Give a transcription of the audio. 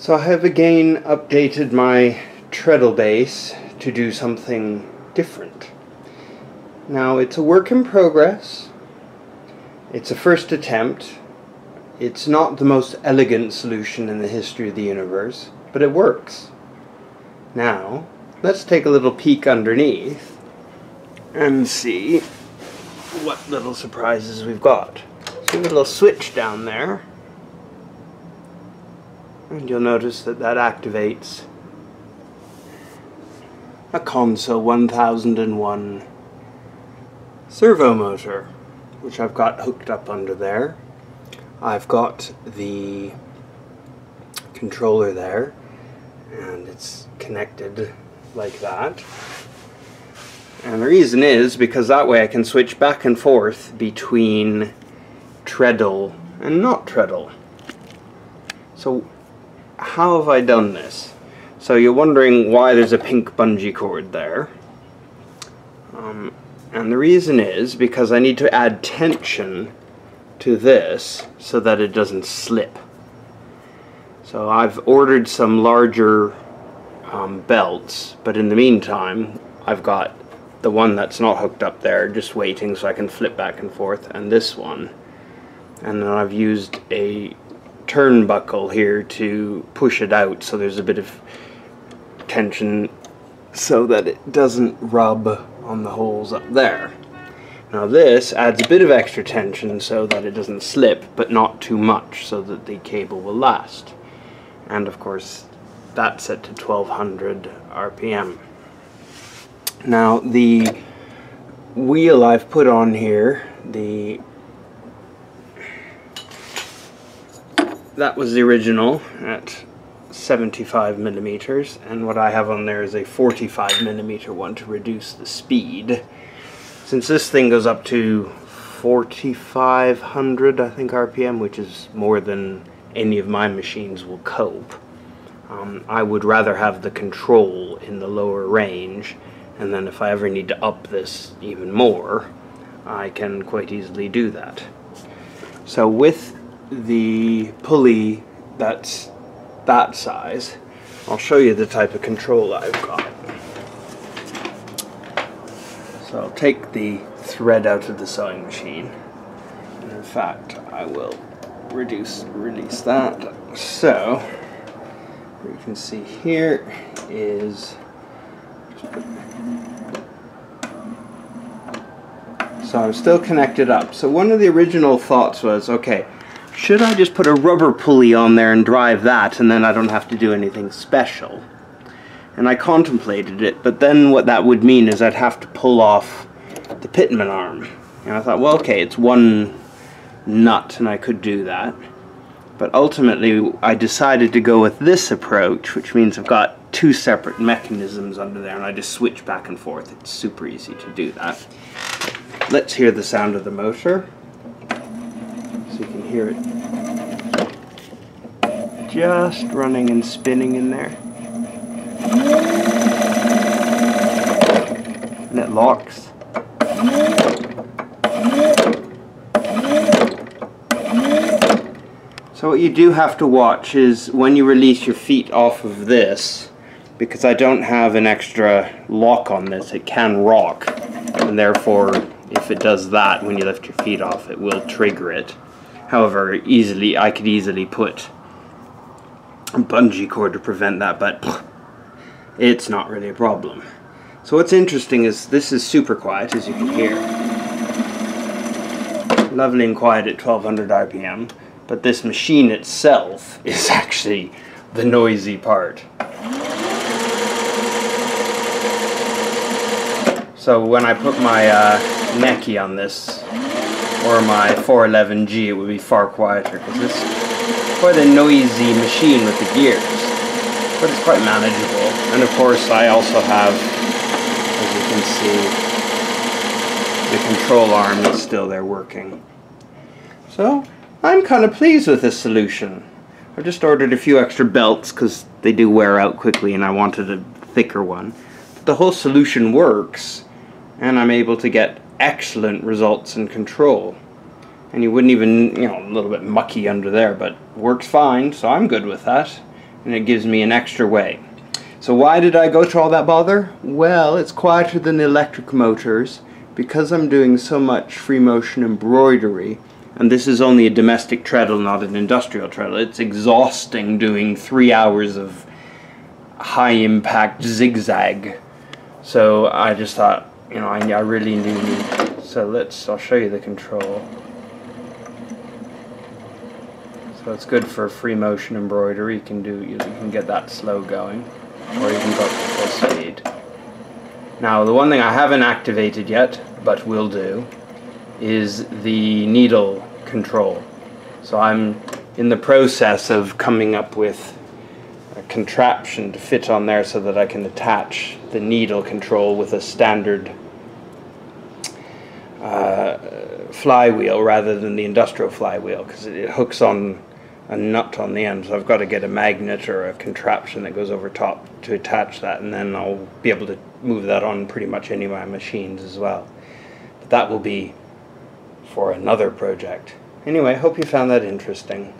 So I have again updated my treadle base to do something different. Now it's a work in progress. It's a first attempt. It's not the most elegant solution in the history of the universe, but it works. Now, let's take a little peek underneath and see what little surprises we've got. See a little switch down there and you'll notice that that activates a Consew 1001 servo motor which I've got hooked up under there. I've got the controller there and it's connected like that. And the reason is because that way I can switch back and forth between treadle and not treadle. So how have I done this? So you're wondering why there's a pink bungee cord there. Um, and the reason is because I need to add tension to this so that it doesn't slip. So I've ordered some larger um, belts, but in the meantime I've got the one that's not hooked up there just waiting so I can flip back and forth and this one. And then I've used a turnbuckle here to push it out so there's a bit of tension so that it doesn't rub on the holes up there. Now this adds a bit of extra tension so that it doesn't slip but not too much so that the cable will last. And of course that's set to 1200 RPM. Now the wheel I've put on here, the that was the original at 75 millimeters and what I have on there is a 45 millimeter one to reduce the speed. Since this thing goes up to 4500 I think RPM which is more than any of my machines will cope um, I would rather have the control in the lower range and then if I ever need to up this even more I can quite easily do that. So with the pulley that's that size, I'll show you the type of control I've got. So I'll take the thread out of the sewing machine. And in fact, I will reduce, release that. So, what you can see here is so I'm still connected up. So one of the original thoughts was, okay, should I just put a rubber pulley on there and drive that and then I don't have to do anything special? And I contemplated it, but then what that would mean is I'd have to pull off the pitman arm. And I thought, well, okay, it's one nut and I could do that. But ultimately, I decided to go with this approach, which means I've got two separate mechanisms under there and I just switch back and forth. It's super easy to do that. Let's hear the sound of the motor hear it just running and spinning in there. And it locks. So what you do have to watch is when you release your feet off of this, because I don't have an extra lock on this, it can rock, and therefore if it does that when you lift your feet off, it will trigger it. However, easily I could easily put a bungee cord to prevent that, but it's not really a problem. So what's interesting is this is super quiet, as you can hear. Lovely and quiet at 1200 RPM, but this machine itself is actually the noisy part. So when I put my uh, on this, or my 411G, it would be far quieter because it's quite a noisy machine with the gears, but it's quite manageable. And of course, I also have, as you can see, the control arm that's still there working. So I'm kind of pleased with this solution. I've just ordered a few extra belts because they do wear out quickly and I wanted a thicker one. But the whole solution works and I'm able to get excellent results in control. And you wouldn't even, you know, a little bit mucky under there, but works fine, so I'm good with that. and it gives me an extra way. So why did I go through all that bother? Well, it's quieter than electric motors because I'm doing so much free motion embroidery and this is only a domestic treadle, not an industrial treadle. It's exhausting doing three hours of high impact zigzag. So I just thought, you know, I, I really do need. So let's. I'll show you the control. So it's good for free motion embroidery. You can do. You can get that slow going, or you can go full speed. Now the one thing I haven't activated yet, but will do, is the needle control. So I'm in the process of coming up with contraption to fit on there so that I can attach the needle control with a standard uh, flywheel rather than the industrial flywheel because it hooks on a nut on the end. So I've got to get a magnet or a contraption that goes over top to attach that and then I'll be able to move that on pretty much any of my machines as well. But that will be for another project. Anyway, hope you found that interesting.